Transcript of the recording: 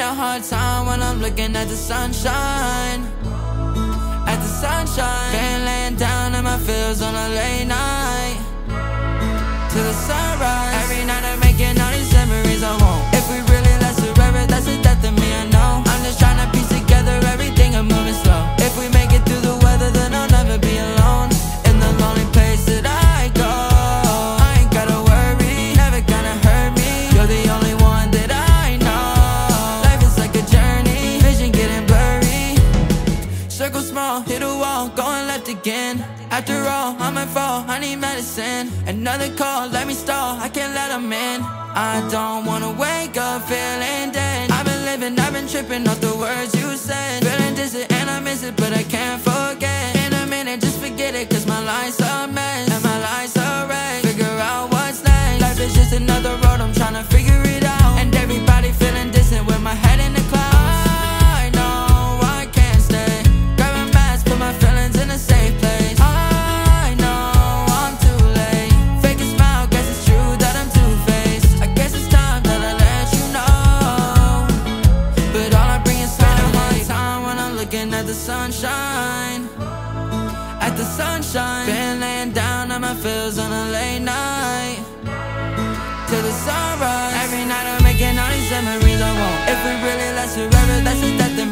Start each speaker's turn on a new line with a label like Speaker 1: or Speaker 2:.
Speaker 1: a hard time when I'm looking at the sunshine. Small, hit a wall, going left again. After all, I'm at fault, I need medicine. Another call, let me stall, I can't let them in. I don't wanna wake up feeling dead. I've been living, I've been tripping off the words you said. Feeling distant and I miss it, but I can't forget. Looking at the sunshine. At the sunshine. Been laying down on my fields on a late night Till the sunrise. Every night I'm making all these memories I want. If we really last forever, that's the death